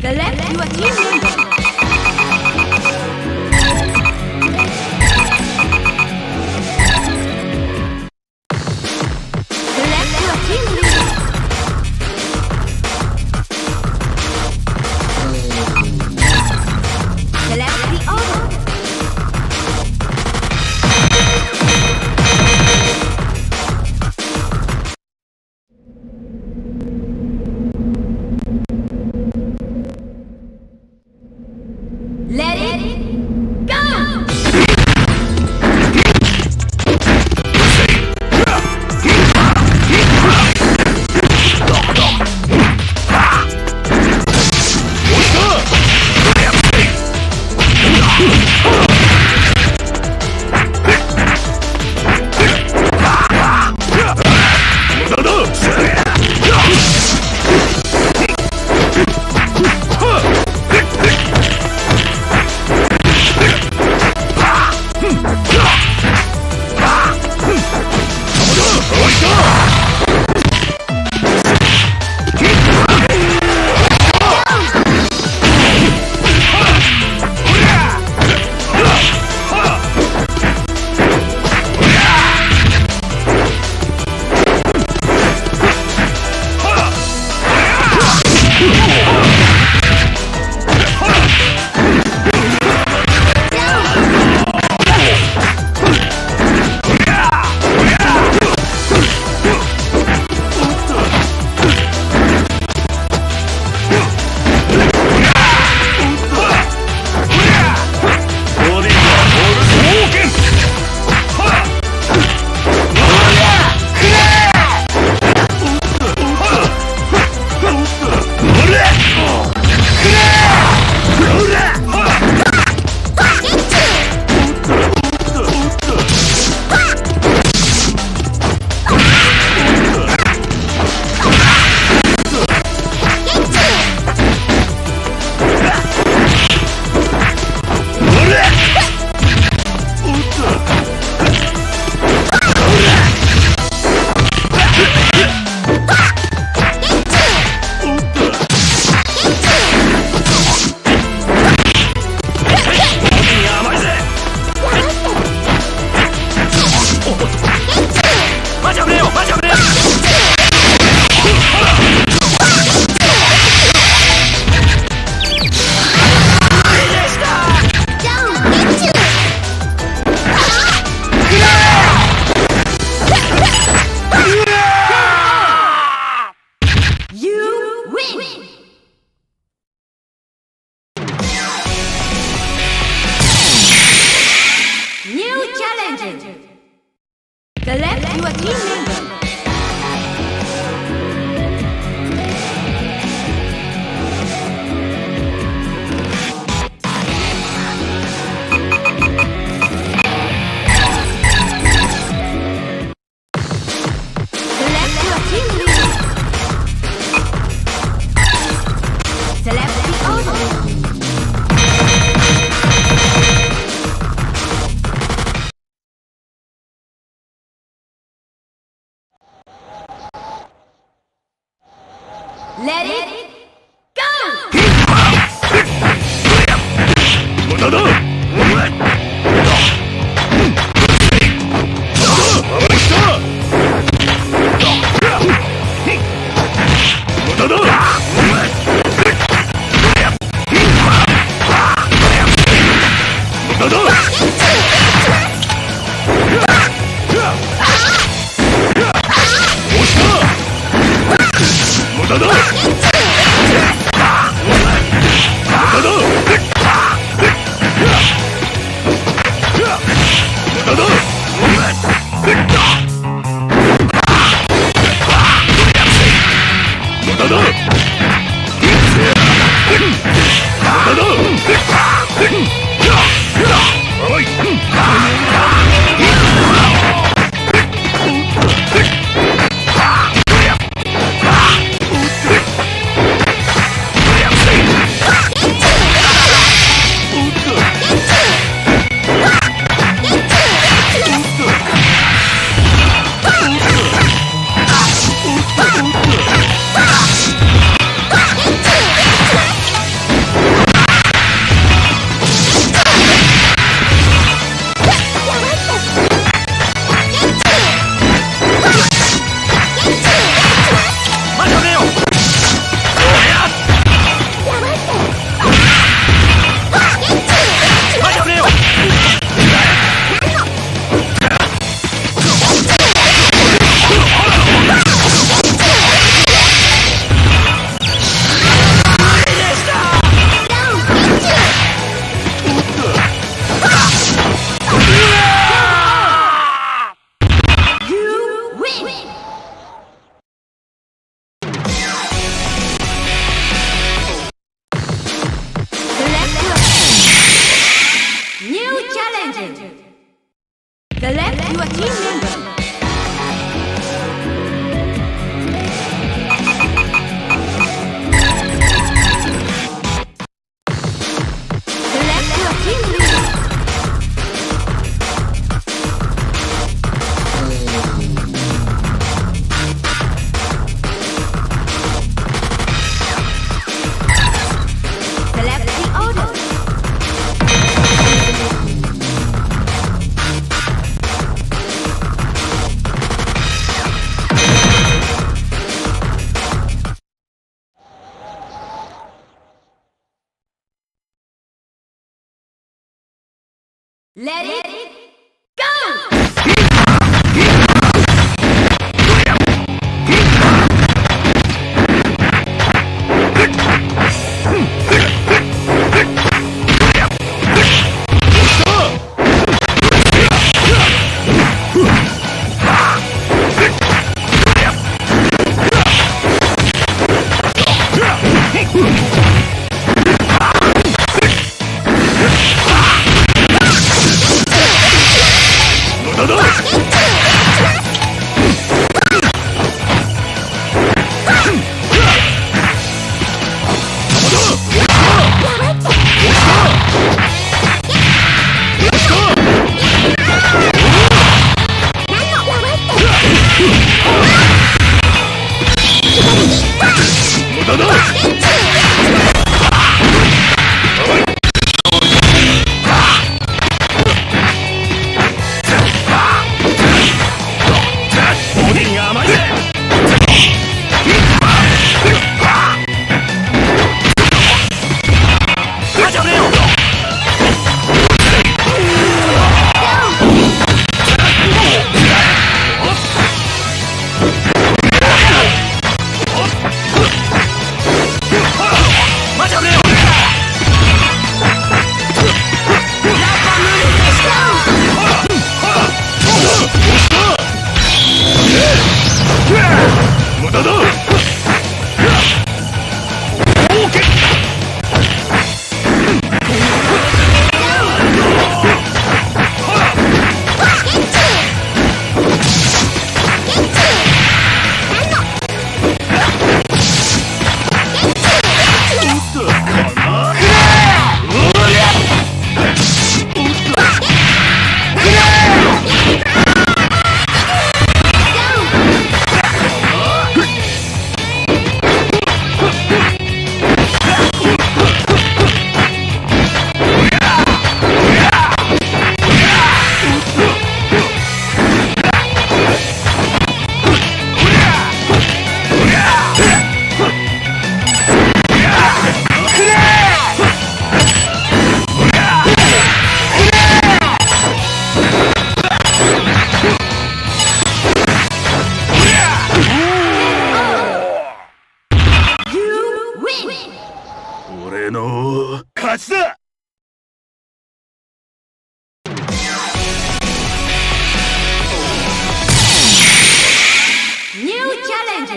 The left, you are team.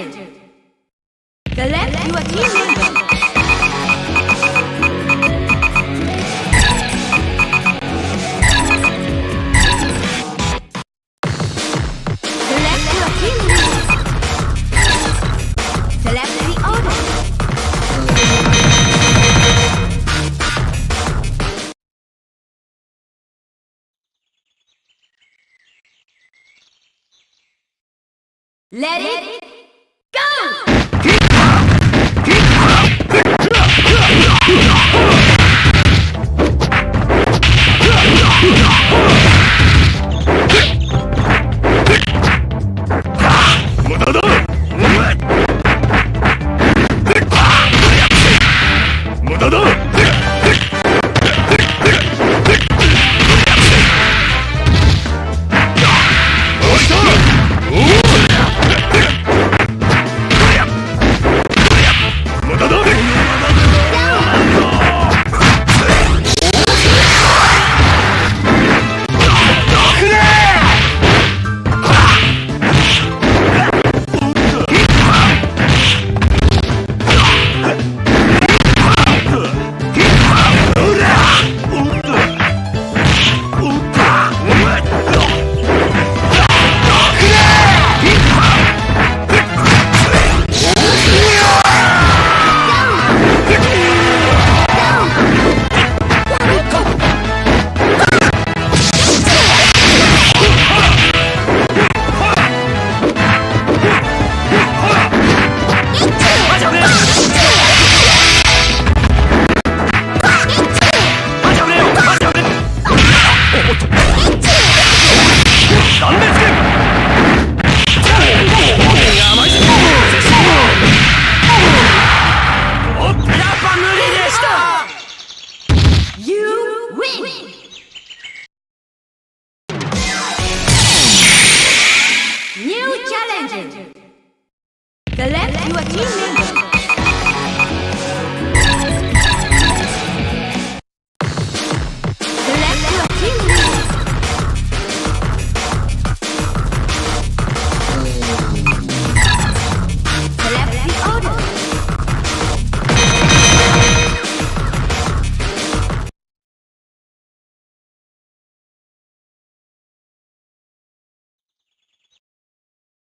The left, you are team leader. Let, Let it, it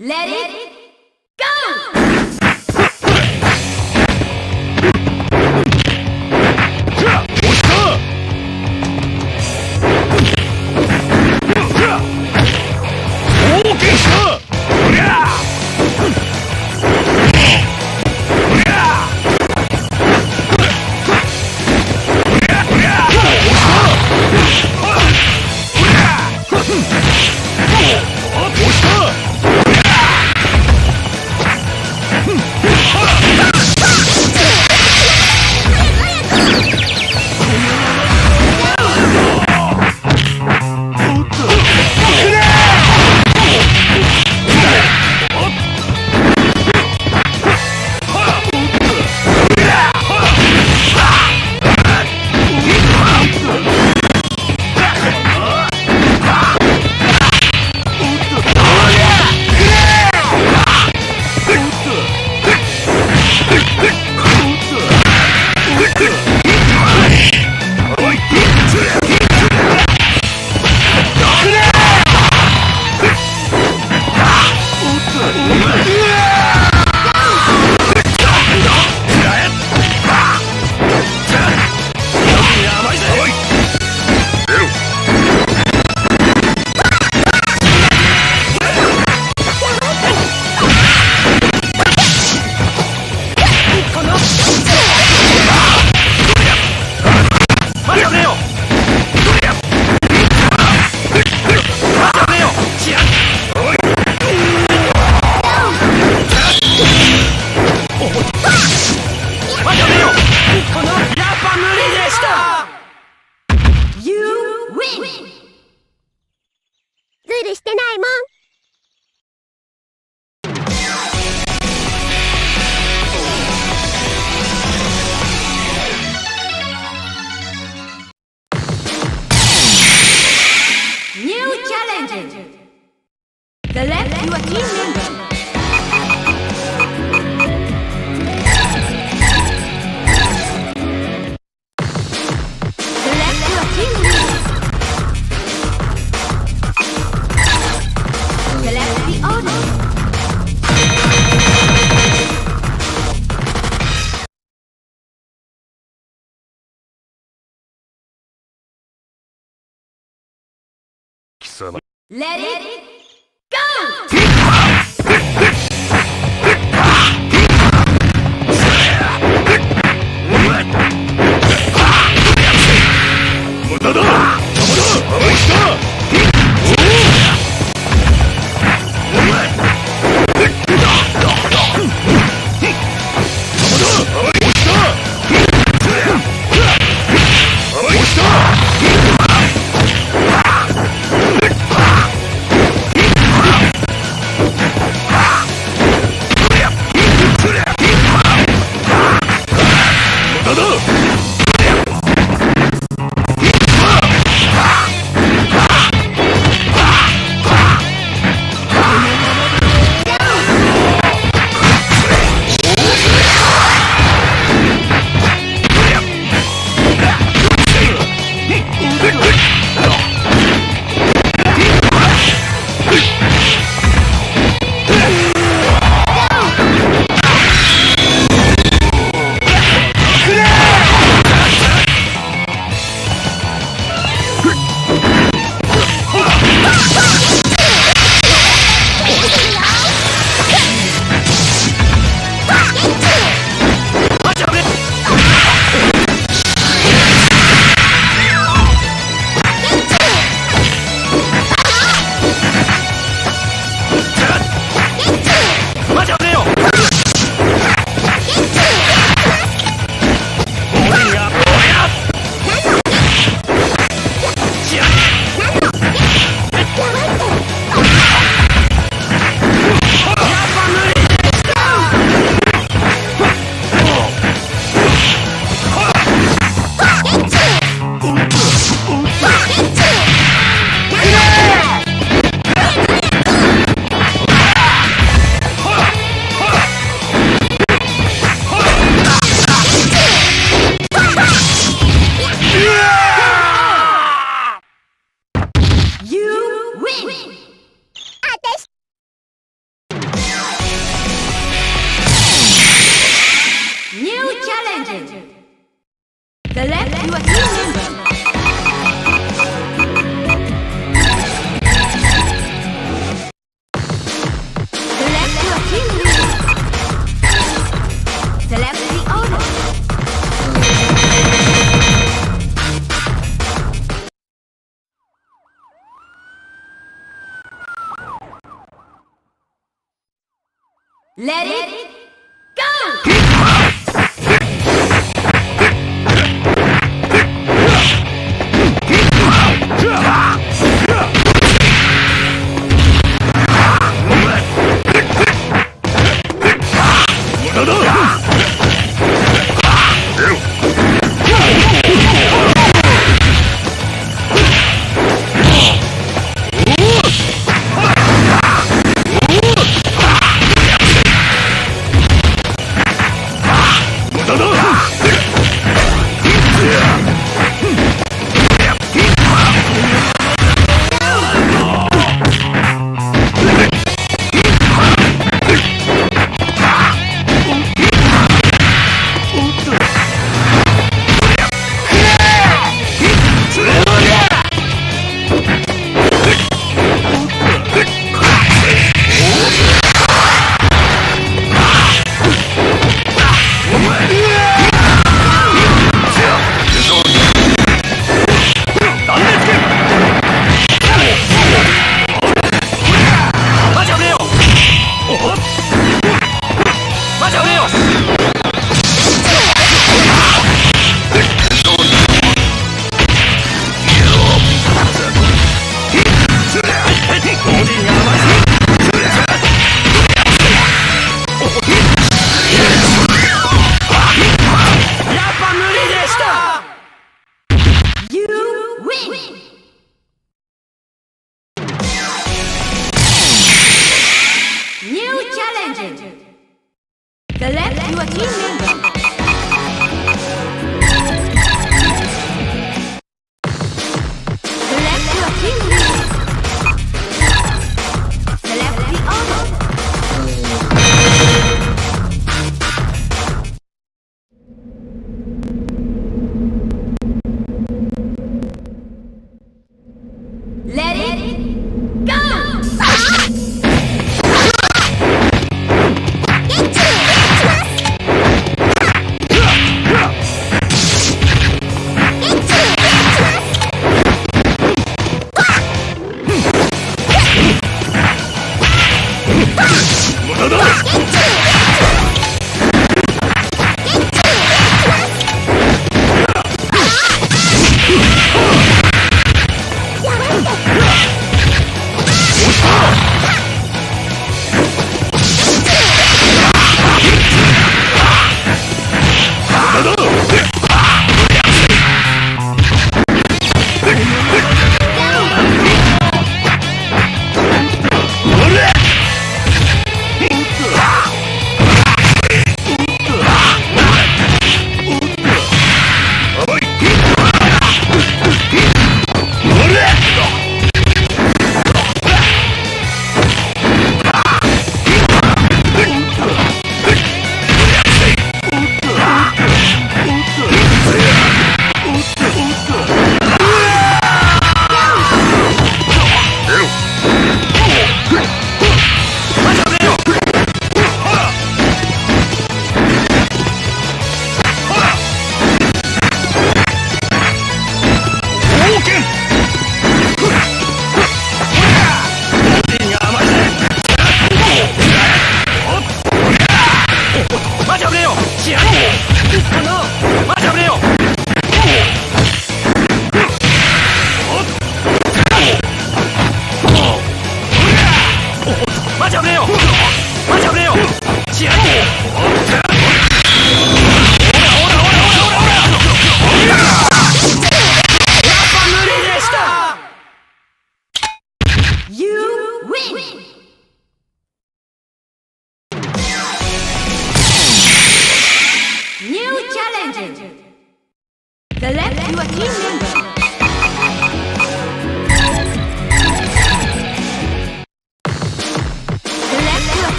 Let, it Let it Let it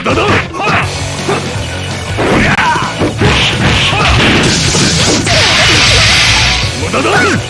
無駄だ無駄だ。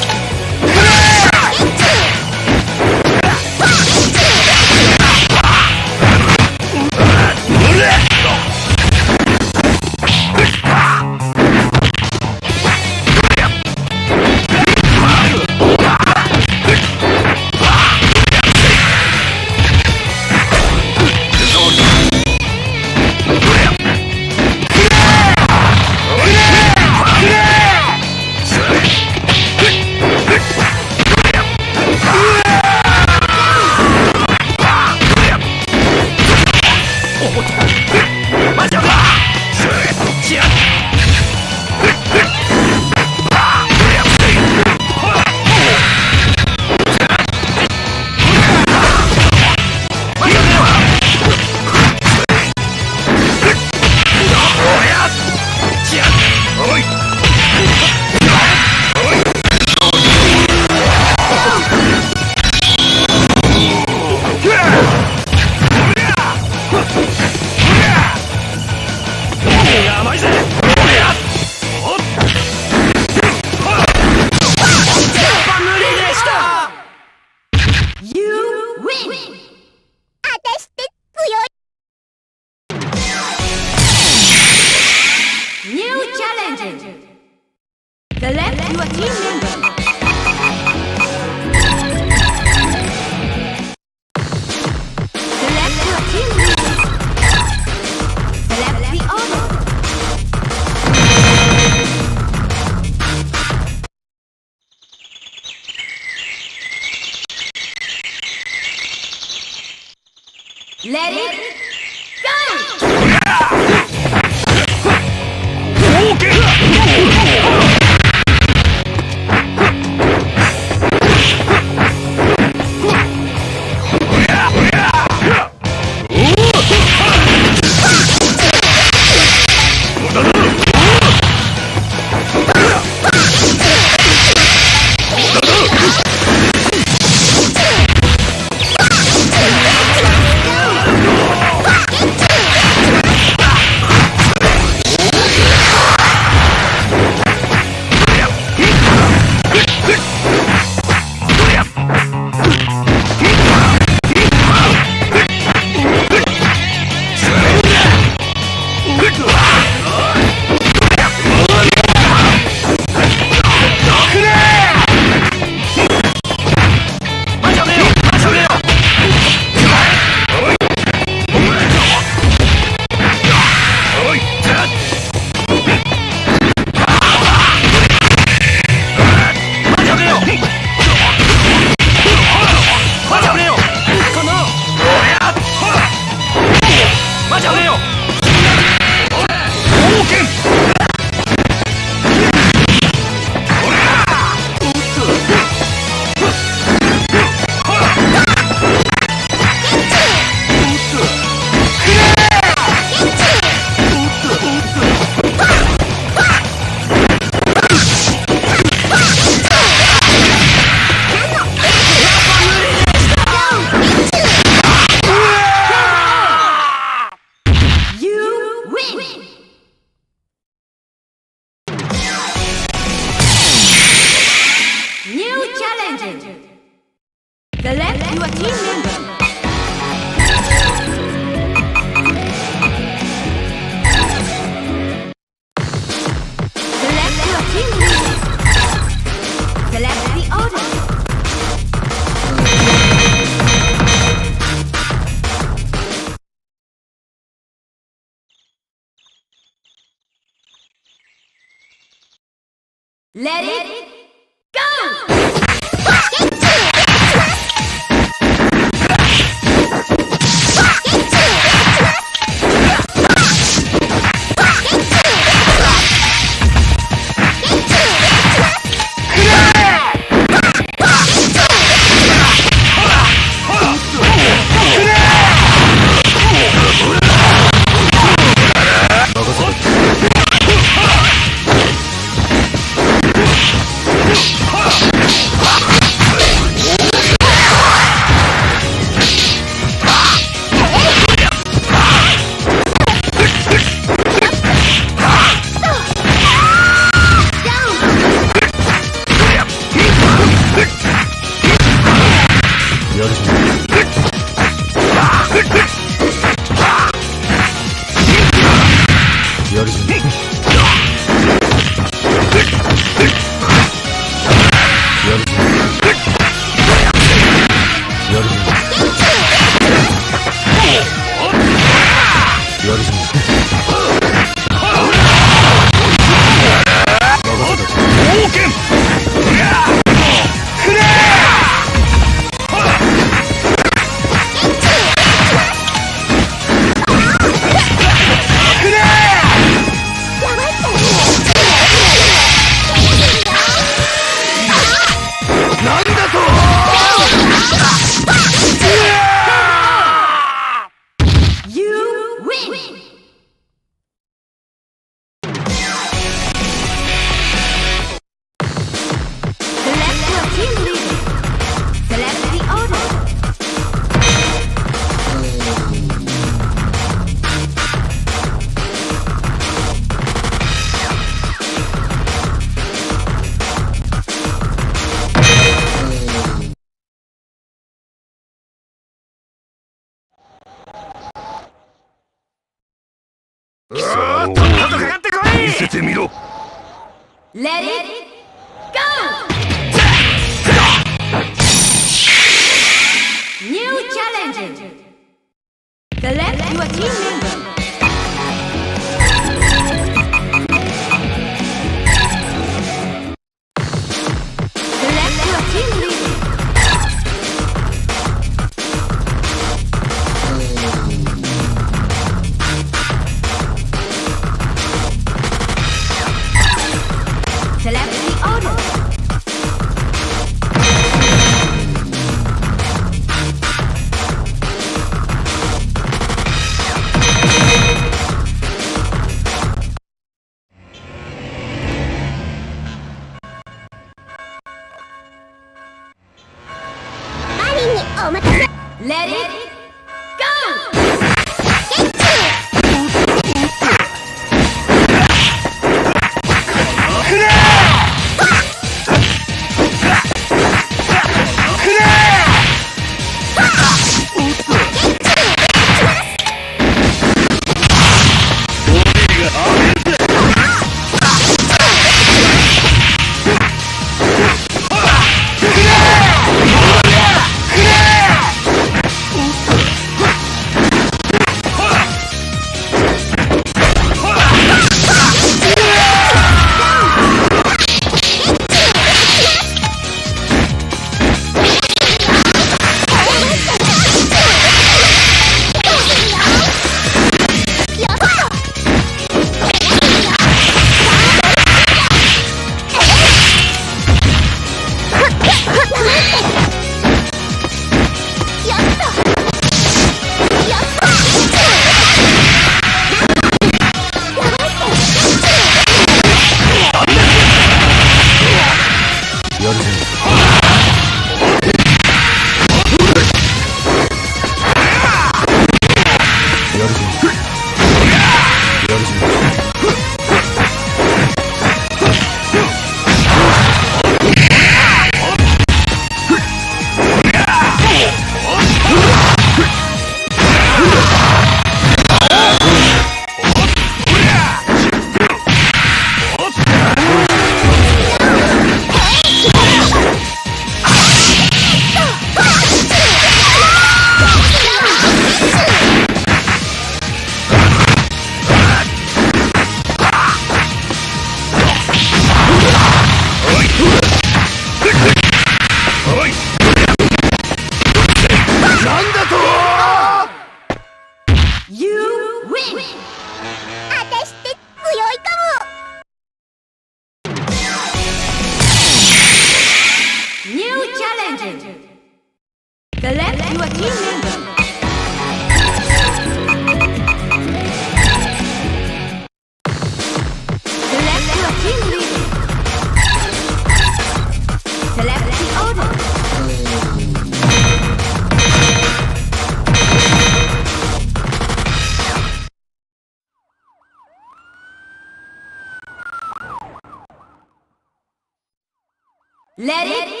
Let it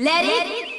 Let, it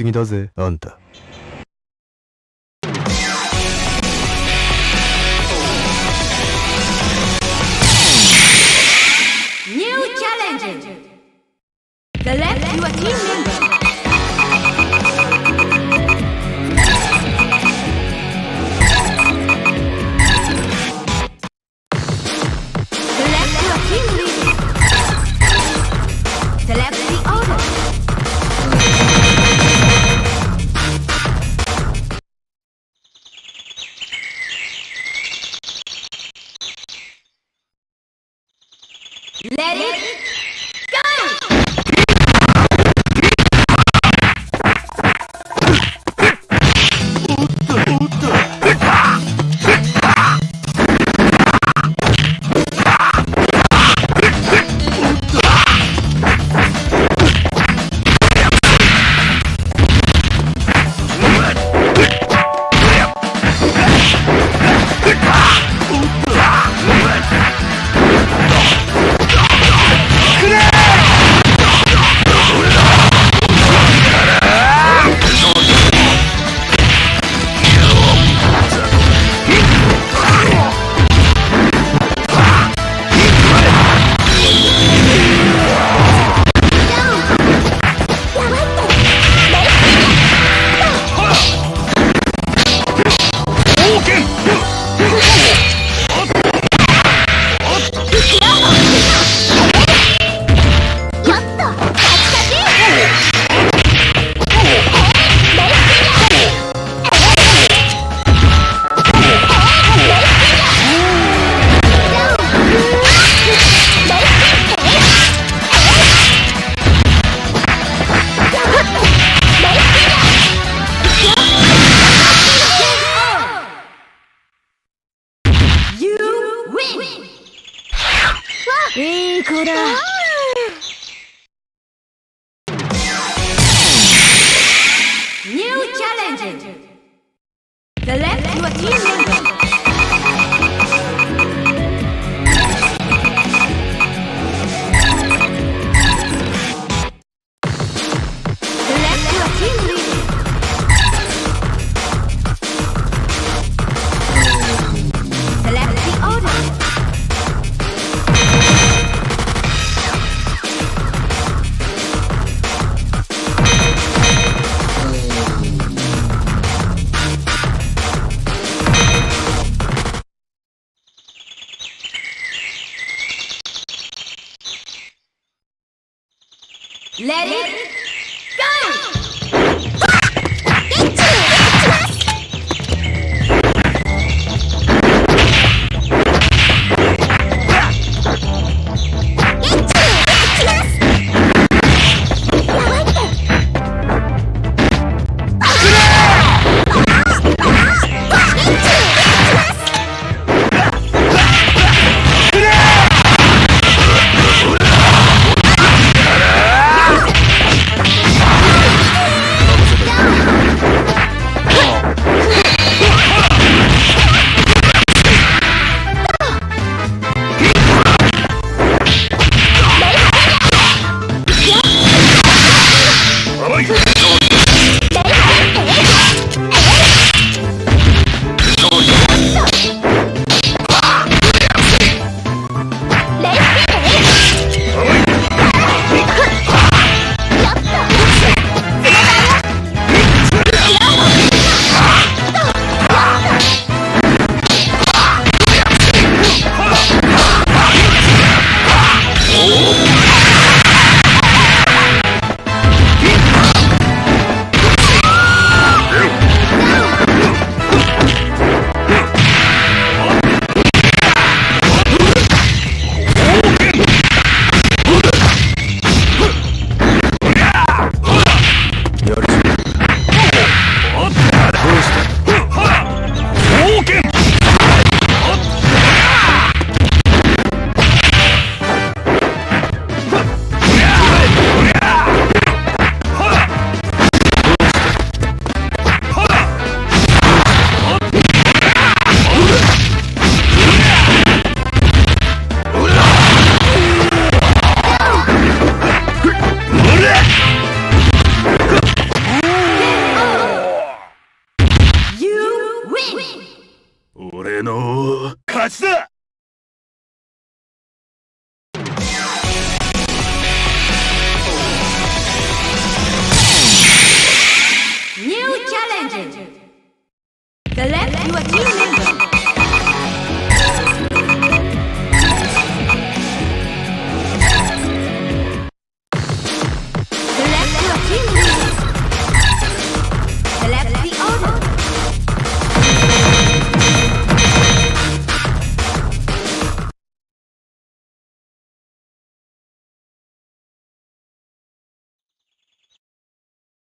すぎだぜあんたニューチャレンジ Let it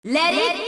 Let it